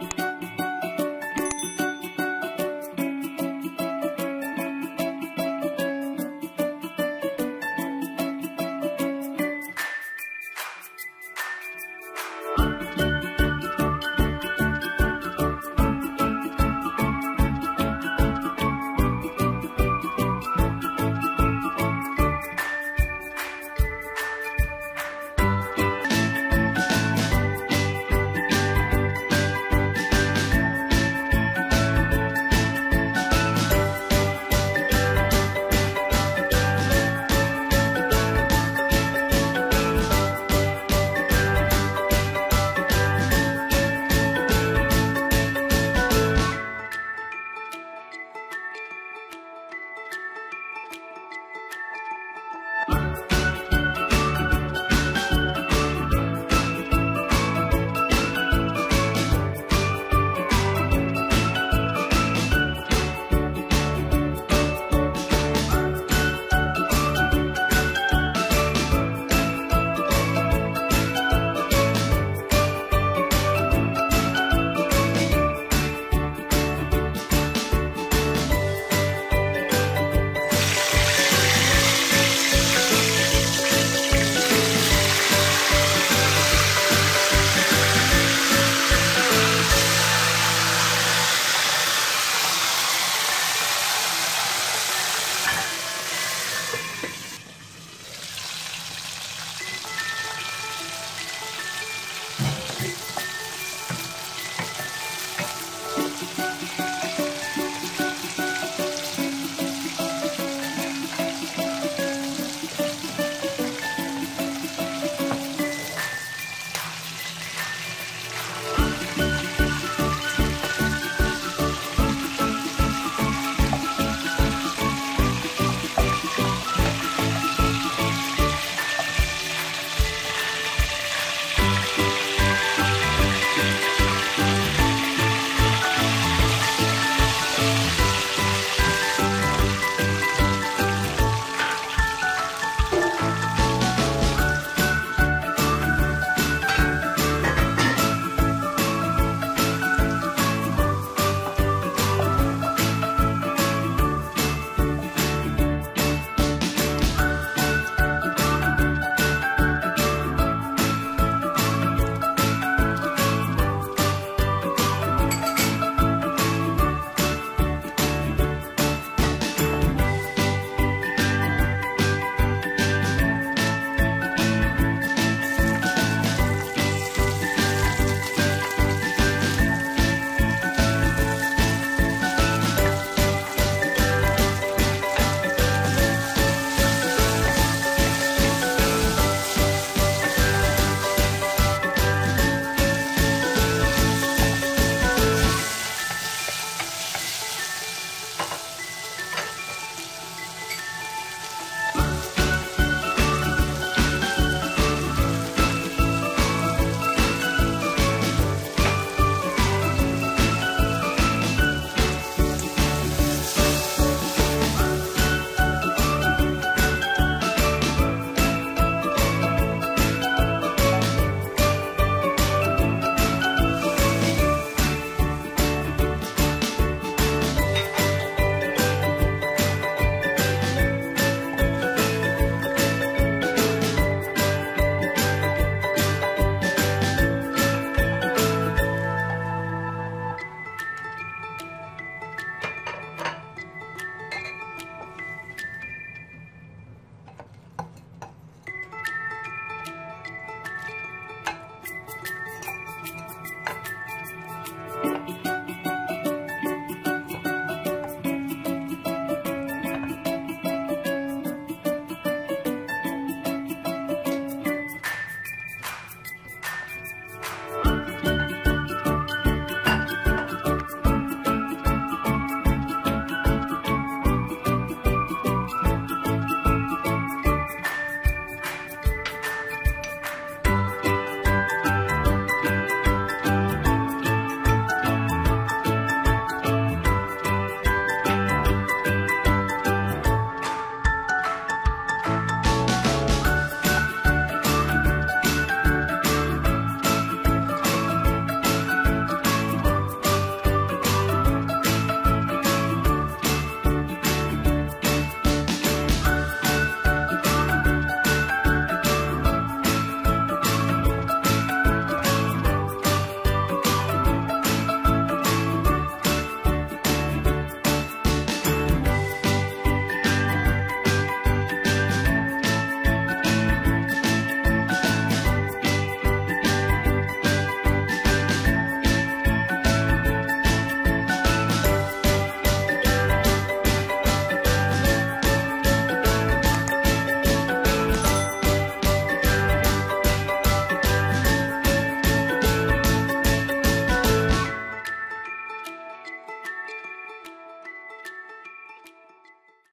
you.